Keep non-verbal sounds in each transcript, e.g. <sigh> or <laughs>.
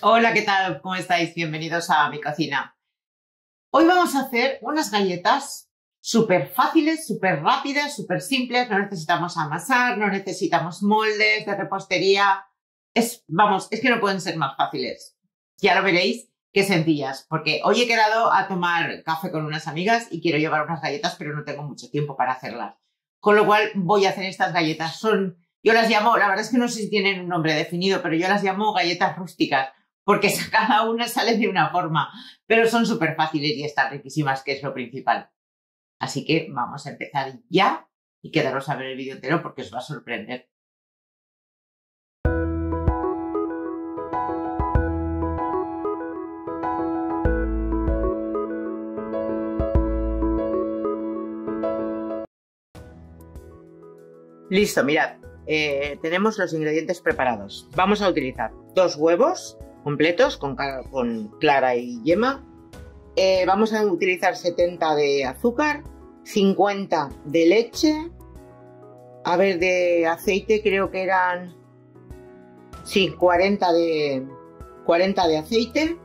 Hola, ¿qué tal? ¿Cómo estáis? Bienvenidos a mi cocina. Hoy vamos a hacer unas galletas súper fáciles, súper rápidas, súper simples. No necesitamos amasar, no necesitamos moldes de repostería. Vamos, es que no pueden ser más fáciles. Ya lo veréis, qué sencillas. Porque hoy he quedado a tomar café con unas amigas y quiero llevar unas galletas, pero no tengo mucho tiempo para hacerlas. Con lo cual voy a hacer estas galletas. Son, yo las llamo, la verdad es que no sé si tienen un nombre definido, pero yo las llamo galletas rústicas porque cada una sale de una forma, pero son súper fáciles y están riquísimas, que es lo principal. Así que vamos a empezar ya y quedaros a ver el vídeo entero porque os va a sorprender. Listo, mirad, eh, tenemos los ingredientes preparados. Vamos a utilizar dos huevos, completos con, clara y yema. Eh, vamos a utilizar 70 de azúcar, 50 de leche, a ver, de aceite creo que eran, sí, 40 de, 40 de aceite,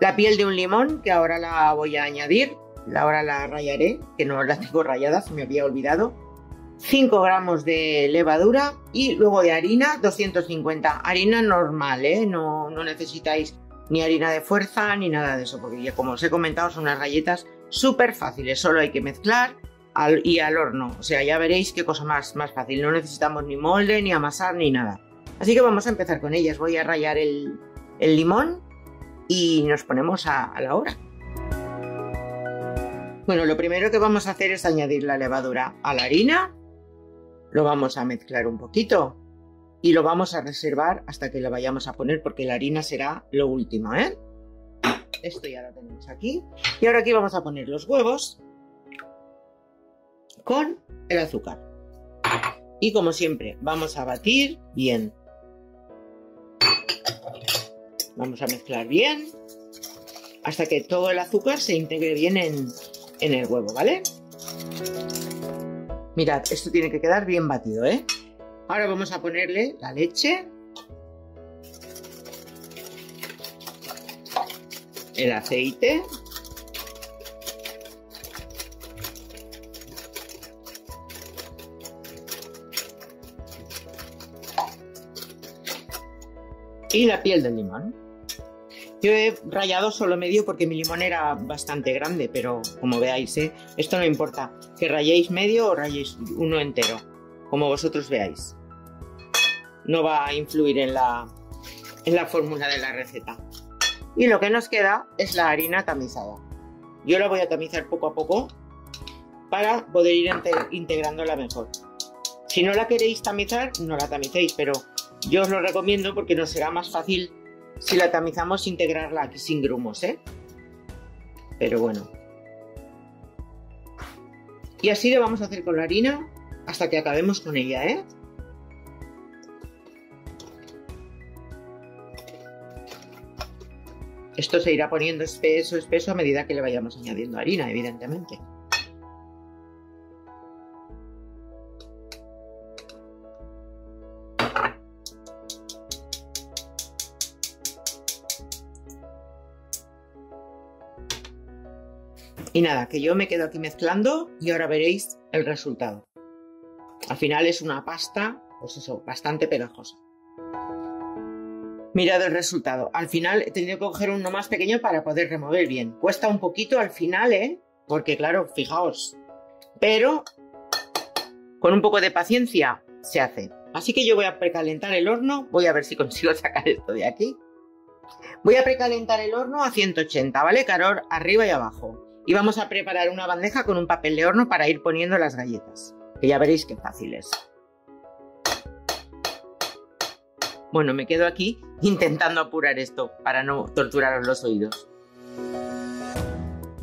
la piel de un limón, que ahora la voy a añadir, ahora la rayaré, que no la tengo rayada, se me había olvidado, 5 gramos de levadura y luego de harina 250. Harina normal, ¿eh? no, no necesitáis ni harina de fuerza ni nada de eso, porque ya como os he comentado son unas galletas súper fáciles, solo hay que mezclar y al horno. O sea, ya veréis qué cosa más, más fácil, no necesitamos ni molde, ni amasar, ni nada. Así que vamos a empezar con ellas. Voy a rallar el, limón y nos ponemos a la hora. Bueno, lo primero que vamos a hacer es añadir la levadura a la harina lo vamos a mezclar un poquito y lo vamos a reservar hasta que lo vayamos a poner porque la harina será lo último, ¿eh? Esto ya lo tenemos aquí. Y ahora aquí vamos a poner los huevos con el azúcar. Y como siempre, vamos a batir bien. Vamos a mezclar bien hasta que todo el azúcar se integre bien en, en el huevo, ¿vale? Mirad, esto tiene que quedar bien batido, ¿eh? Ahora vamos a ponerle la leche. El aceite. Y la piel del limón. Yo he rayado solo medio porque mi limón era bastante grande, pero como veáis, ¿eh? esto no importa. Que rayéis medio o rayéis uno entero, como vosotros veáis. No va a influir en la, en la fórmula de la receta. Y lo que nos queda es la harina tamizada. Yo la voy a tamizar poco a poco para poder ir integrándola mejor. Si no la queréis tamizar, no la tamicéis, pero yo os lo recomiendo porque nos será más fácil si la tamizamos, integrarla aquí sin grumos, ¿eh? Pero bueno. Y así lo vamos a hacer con la harina hasta que acabemos con ella, ¿eh? Esto se irá poniendo espeso, espeso a medida que le vayamos añadiendo harina, evidentemente. Y nada, que yo me quedo aquí mezclando y ahora veréis el resultado. Al final es una pasta, pues eso, bastante pegajosa. Mirad el resultado. Al final he tenido que coger uno más pequeño para poder remover bien. Cuesta un poquito al final, ¿eh? Porque claro, fijaos. Pero con un poco de paciencia se hace. Así que yo voy a precalentar el horno. Voy a ver si consigo sacar esto de aquí. Voy a precalentar el horno a 180, ¿vale? Calor arriba y abajo. Y vamos a preparar una bandeja con un papel de horno para ir poniendo las galletas, que ya veréis qué fácil es. Bueno, me quedo aquí intentando apurar esto para no torturaros los oídos.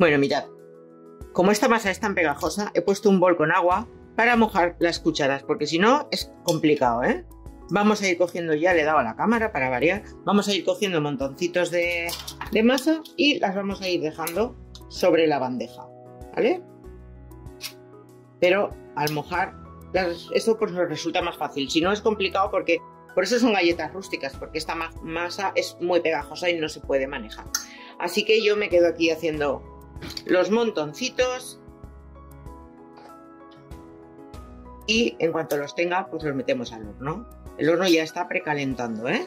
Bueno, mirad, como esta masa es tan pegajosa, he puesto un bol con agua para mojar las cucharas, porque si no es complicado, ¿eh? Vamos a ir cogiendo, ya le he dado a la cámara para variar, vamos a ir cogiendo montoncitos de, de masa y las vamos a ir dejando sobre la bandeja, ¿vale? Pero al mojar, eso pues nos resulta más fácil. Si no es complicado porque Por eso son galletas rústicas, porque esta masa es muy pegajosa y no se puede manejar. Así que yo me quedo aquí haciendo los montoncitos. Y en cuanto los tenga, pues los metemos al horno. El horno ya está precalentando, ¿eh?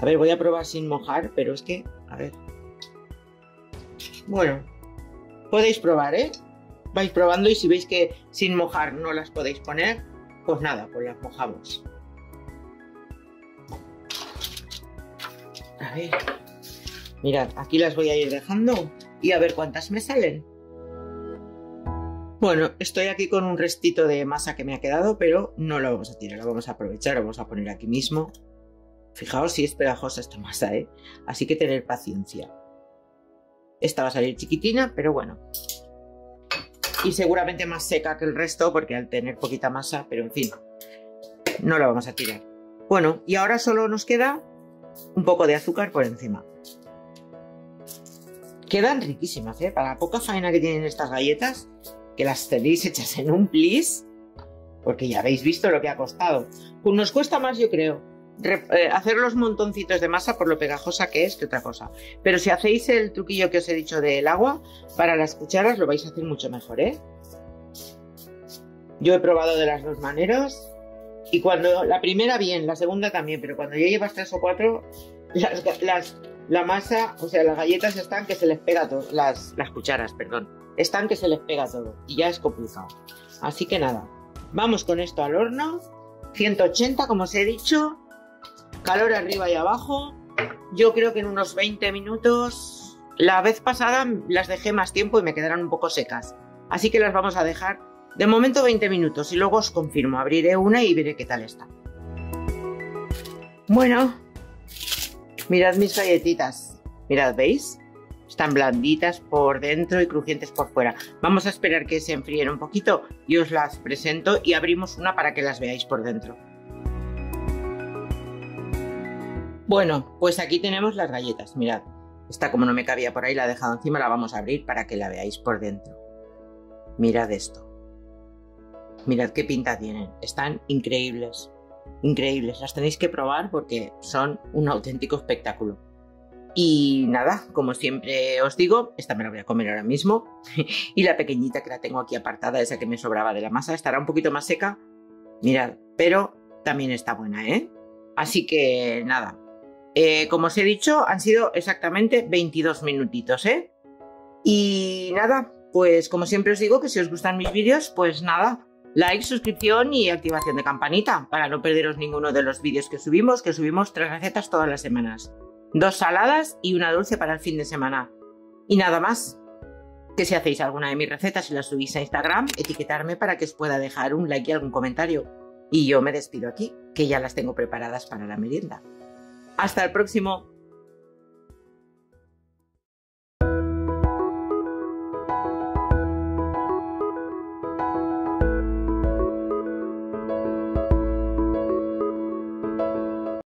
A ver, voy a probar sin mojar, pero es que, a ver. Bueno, podéis probar, ¿eh? Vais probando y si veis que sin mojar no las podéis poner, pues nada, pues las mojamos. A ver. Mirad, aquí las voy a ir dejando y a ver cuántas me salen. Bueno, estoy aquí con un restito de masa que me ha quedado, pero no lo vamos a tirar, lo vamos a aprovechar, lo vamos a poner aquí mismo. Fijaos si es pegajosa esta masa, ¿eh? Así que tener paciencia. Esta va a salir chiquitina, pero bueno. Y seguramente más seca que el resto, porque al tener poquita masa, pero en fin, no la vamos a tirar. Bueno, y ahora solo nos queda un poco de azúcar por encima. Quedan riquísimas, ¿eh? Para la poca faena que tienen estas galletas, que las tenéis hechas en un plis, porque ya habéis visto lo que ha costado. Pues nos cuesta más, yo creo, hacer los montoncitos de masa por lo pegajosa que es que otra cosa. Pero si hacéis el truquillo que os he dicho del agua, para las cucharas lo vais a hacer mucho mejor, ¿eh? Yo he probado de las dos maneras y cuando la primera bien, la segunda también, pero cuando ya llevas tres o cuatro, la masa, o sea, las galletas están que se les pega todo, las, las cucharas, perdón están que se les pega todo y ya es complicado. Así que nada, vamos con esto al horno. 180, como os he dicho. Calor arriba y abajo. Yo creo que en unos 20 minutos. La vez pasada las dejé más tiempo y me quedaron un poco secas. Así que las vamos a dejar de momento 20 minutos y luego os confirmo. Abriré una y veré qué tal está. Bueno, mirad mis galletitas. Mirad, ¿veis? Están blanditas por dentro y crujientes por fuera. Vamos a esperar que se enfríen un poquito y os las presento y abrimos una para que las veáis por dentro. Bueno, pues aquí tenemos las galletas, mirad. Esta como no me cabía por ahí la he dejado encima, la vamos a abrir para que la veáis por dentro. Mirad esto. Mirad qué pinta tienen. Están increíbles. Increíbles. Las tenéis que probar porque son un auténtico espectáculo. Y nada, como siempre os digo, esta me la voy a comer ahora mismo. <laughs> y la pequeñita que la tengo aquí apartada, esa que me sobraba de la masa, estará un poquito más seca. Mirad, pero también está buena, ¿eh? Así que nada. Eh, como os he dicho, han sido exactamente 22 minutitos, ¿eh? Y nada, pues como siempre os digo que si os gustan mis vídeos, pues nada, like, suscripción y activación de campanita para no perderos ninguno de los vídeos que subimos, que subimos tres recetas todas las semanas dos saladas y una dulce para el fin de semana. Y nada más. Que si hacéis alguna de mis recetas y las subís a Instagram, etiquetarme para que os pueda dejar un like y algún comentario. Y yo me despido aquí, que ya las tengo preparadas para la merienda. Hasta el próximo.